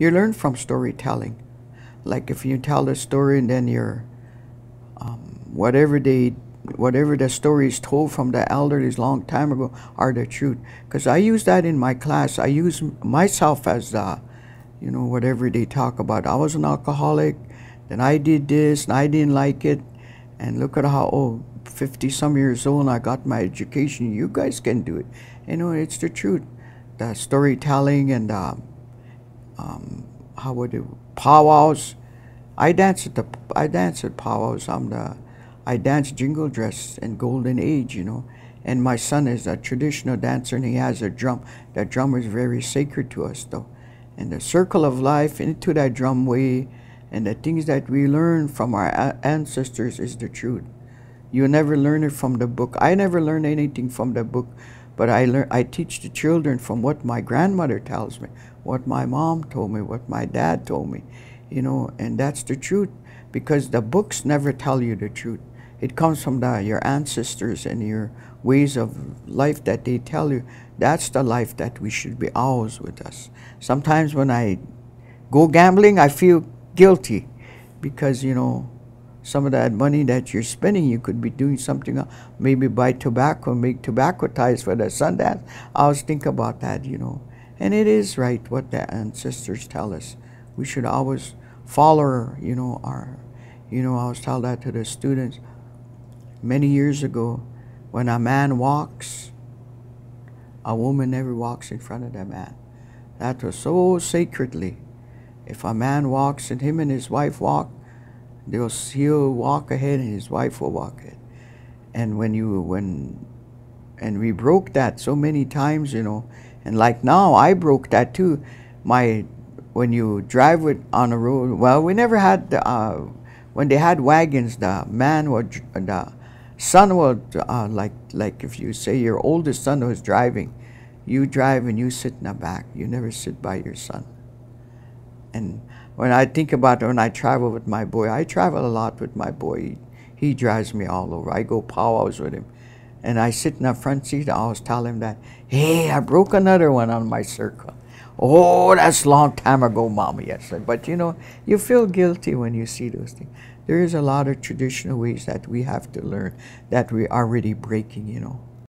you learn from storytelling. Like if you tell the story and then you're, um, whatever they, whatever the story is told from the elders long time ago are the truth. Because I use that in my class. I use myself as the, you know, whatever they talk about. I was an alcoholic, then I did this and I didn't like it. And look at how old, 50 some years old, and I got my education. You guys can do it. You know, it's the truth. The storytelling and the, um, how would it, powwows. I dance at the, I dance at powwows. I'm the, I dance jingle dress in golden age, you know. And my son is a traditional dancer and he has a drum. That drum is very sacred to us though. And the circle of life into that drum way and the things that we learn from our ancestors is the truth. You never learn it from the book. I never learn anything from the book, but I learn I teach the children from what my grandmother tells me, what my mom told me, what my dad told me. You know, and that's the truth because the books never tell you the truth. It comes from the, your ancestors and your ways of life that they tell you. That's the life that we should be always with us. Sometimes when I go gambling, I feel guilty because, you know, some of that money that you're spending, you could be doing something. Uh, maybe buy tobacco, make tobacco ties for the Sundance. I always think about that, you know. And it is right what the ancestors tell us. We should always follow, you know, our, you know, I was tell that to the students many years ago. When a man walks, a woman never walks in front of that man. That was so sacredly. If a man walks and him and his wife walk, they'll, he'll walk ahead and his wife will walk ahead. And when you, when, and we broke that so many times, you know, and like now, I broke that too. My, when you drive with on a road, well, we never had, the, uh, when they had wagons, the man would, the son would, uh, like, like if you say your oldest son was driving, you drive and you sit in the back. You never sit by your son. And when I think about it, when I travel with my boy, I travel a lot with my boy. He, he drives me all over. I go powwows with him. And I sit in the front seat. I always tell him that, hey, I broke another one on my circle. Oh, that's a long time ago, Mama. Yes, but you know, you feel guilty when you see those things. There is a lot of traditional ways that we have to learn that we are already breaking, you know.